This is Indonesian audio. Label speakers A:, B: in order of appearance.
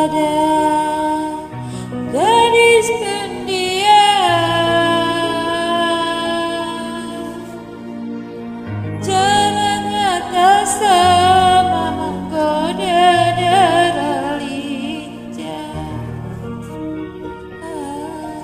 A: pada gadis pendiam Jangan atas sama menggoda darah lincah ah.